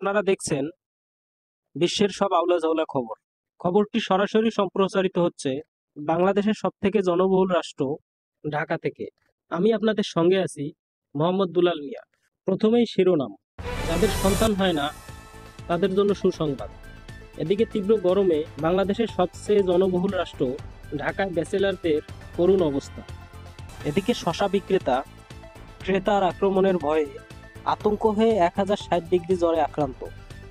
আপনারা দেখছেন বিশ্বের সব আউলা জাউলা খবর। খবরটি সরাসরি সম্প্রচারিত হচ্ছে বাংলাদেশের সব থেকে জনবহুল রাষ্ট্র ঢাকা থেকে। আমি আপনাদের সঙ্গে আছি মোহাম্মদ দুলাল মিয়া। প্রথমেই শিরোনাম। যাদের সন্তান হয় না, তাদের জন্য সুসংবাদ। এদিকে তীব্র গরমে বাংলাদেশের সবচেয়ে জনবহুল রাষ্ট্র ঢাকায় ব্যাচেলারদের করুণ অবস্থা। এদিকে শশা বিক্রেতা ক্রেতার আক্রমণের ভয়ে আতঙ্ক হয়ে এক হাজার ষাট ডিগ্রি জ্বরে আক্রান্ত।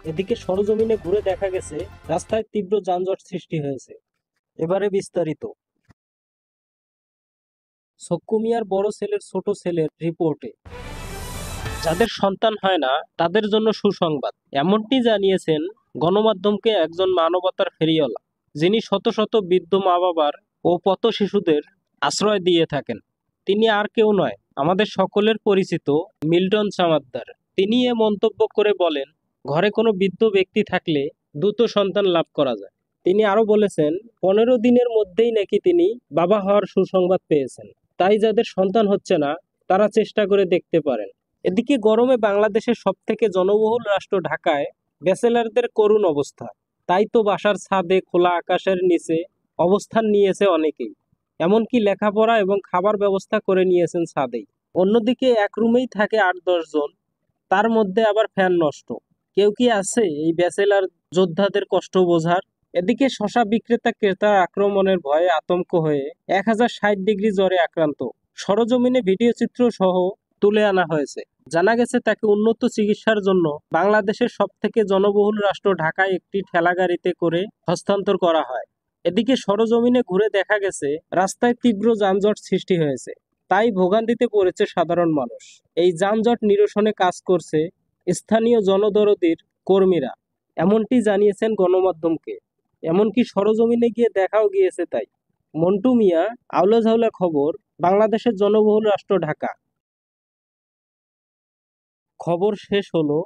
এদিকে সরজমিনে ঘুরে দেখা গেছে, রাস্তায় তীব্র যানজট সৃষ্টি হয়েছে। এবারে বিস্তারিত। সক্কুমিয়ার বড় ছেলের ছোট ছেলের রিপোর্টে। যাদের সন্তান হয় না, তাদের জন্য সুসংবাদ। এমনটি জানিয়েছেন গণমাধ্যমকে একজন মানবতার ফেরিওয়ালা, যিনি শত শত বৃদ্ধ মা বাবার ও পত শিশুদের আশ্রয় দিয়ে থাকেন। তিনি আর কেউ নয় আমাদের সকলের পরিচিত মিল্টন চামাদ্দার তিনি এ মন্তব্য করে বলেন, ঘরে কোনো বৃদ্ধ ব্যক্তি থাকলে দ্রুত সন্তান লাভ করা যায়। তিনি আরও বলেছেন, পনেরো দিনের মধ্যেই নাকি তিনি বাবা হওয়ার সুসংবাদ পেয়েছেন। তাই যাদের সন্তান হচ্ছে না, তারা চেষ্টা করে দেখতে পারেন। এদিকে গরমে বাংলাদেশের সব থেকে জনবহুল রাষ্ট্র ঢাকায় ব্যাচেলারদের করুণ অবস্থা। তাই তো বাসার ছাদে খোলা আকাশের নিচে অবস্থান নিয়েছে অনেকেই। এমনকি লেখাপড়া এবং খাবার ব্যবস্থা করে নিয়েছেন ছাদেই অন্যদিকে এক রুমেই থাকে আট জন। তার মধ্যে আবার ফ্যান নষ্ট। কেউ কি আছে এই ব্যাচেলার যোদ্ধাদের কষ্ট বোঝার? এদিকে শশা বিক্রেতা ক্রেতার আক্রমণের ভয়ে আতঙ্ক হয়ে এক হাজার ষাট ডিগ্রি জ্বরে আক্রান্ত। সরজমিনে ভিডিও চিত্র সহ তুলে আনা হয়েছে। জানা গেছে তাকে উন্নত চিকিৎসার জন্য বাংলাদেশের সব থেকে জনবহুল রাষ্ট্র ঢাকায় একটি ঠেলাগাড়িতে করে হস্তান্তর করা হয়। এদিকে সরজমিনে ঘুরে দেখা গেছে, রাস্তায় তীব্র যানজট সৃষ্টি হয়েছে। তাই ভোগান্তিতে পড়েছে সাধারণ মানুষ। এই যানজট নিরসনে কাজ করছে স্থানীয় জনদরদির কর্মীরা। এমনটি জানিয়েছেন গণমাধ্যমকে। এমনকি সরজমিনে গিয়ে দেখাও গিয়েছে তাই। মন্টু মিয়া, আউলা ঝাউলা খবর, বাংলাদেশের জনবহুল রাষ্ট্র, ঢাকা। খবর শেষ হলো।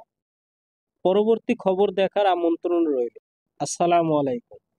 পরবর্তী খবর দেখার আমন্ত্রণ রইল। আসসালামু আলাইকুম।